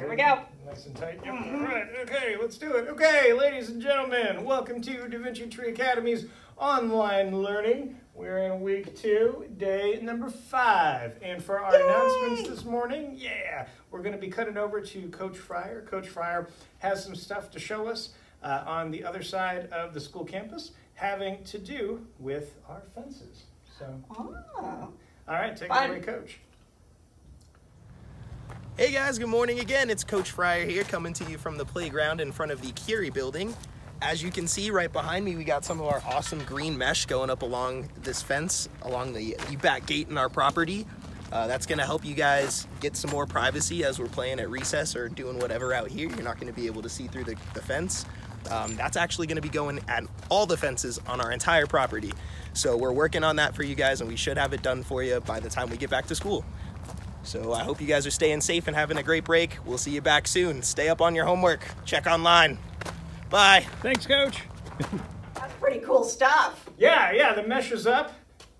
Nice and tight. Yep. All right. Okay, let's do it. Okay, ladies and gentlemen, welcome to Da Vinci Tree Academy's online learning. We're in week two, day number five. And for our Yay! announcements this morning, yeah, we're going to be cutting over to Coach Fryer. Coach Fryer has some stuff to show us uh, on the other side of the school campus having to do with our fences. So, Oh. all right, take Fun. it away, Coach. Hey guys, good morning again. It's Coach Fryer here coming to you from the playground in front of the Curie building. As you can see right behind me, we got some of our awesome green mesh going up along this fence, along the, the back gate in our property. Uh, that's gonna help you guys get some more privacy as we're playing at recess or doing whatever out here. You're not gonna be able to see through the, the fence. Um, that's actually gonna be going at all the fences on our entire property. So we're working on that for you guys and we should have it done for you by the time we get back to school. So I hope you guys are staying safe and having a great break. We'll see you back soon. Stay up on your homework. Check online. Bye. Thanks, Coach. That's pretty cool stuff. Yeah, yeah, the mesh is up.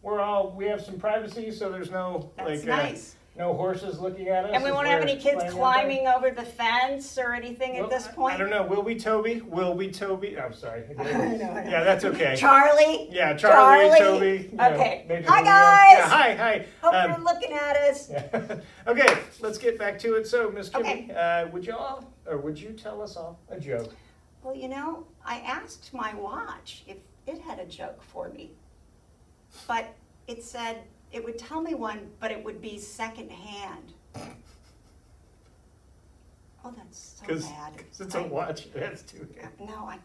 We're all we have some privacy, so there's no That's like uh, nice. No horses looking at us. And we won't have any kids climbing over the fence or anything there. at this point. I don't know. Will we, Toby? Will we, Toby? I'm sorry. Know, I know. Yeah, that's okay. Charlie. yeah, Charlie, Charlie. Toby. you know, Okay. Hi, guys. Yeah, hi, hi. Hope Um, you're looking at us. yeah. okay, let's get back to it. So, Miss Kimmy, Okay. uh, would you all, or would you tell us all a joke? Well, you know, I asked my watch if it had a joke for me, but it said it would tell me one, but it would be secondhand. Oh, that's so Because bad. it's a I- watch. It has two hands. Uh, no, I.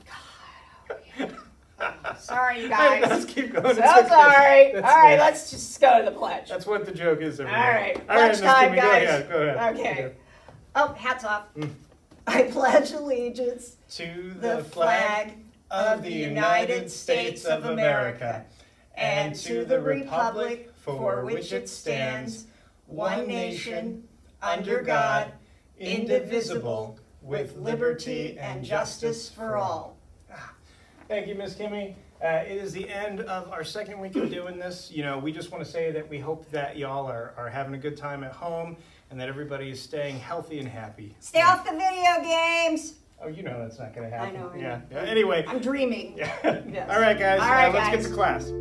God. Oh, sorry, you guys. let's keep going. So It's okay. sorry. That's All right, it. let's just go to the pledge. That's what the joke is. All right, All right, pledge Miss time, guys. Go ahead. Go ahead. Okay. Oh, hats off. Mm. I pledge allegiance To the flag of the United States of America and to the republic for which it stands, one nation, under God, indivisible, with liberty and justice for all. Thank you, Miss Kimmy. Uh, it is the end of our second week of doing this. You know, we just want to say that we hope that y'all are, are having a good time at home and that everybody is staying healthy and happy. Stay off the video games. Oh, you know that's not going to happen. know, I know. yeah. Anyway. I'm dreaming. Yeah. Yes. All right, guys. All right, uh, let's get to class.